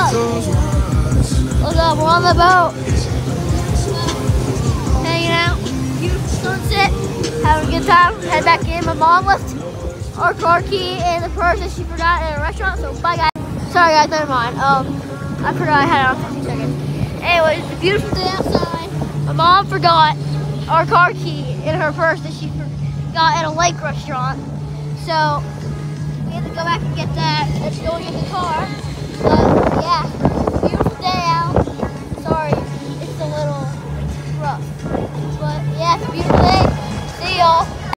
Look up, we're on the boat. Hanging out. Beautiful sunset. Having a good time. Head back in. My mom left our car key and the purse that she forgot at a restaurant. So bye guys. Sorry guys, never mind. Um, I forgot I had it on 50 seconds. Anyways, it's a beautiful day outside. My mom forgot our car key in her purse that she forgot at a lake restaurant. So we have to go back and get that. Let's go get See y'all.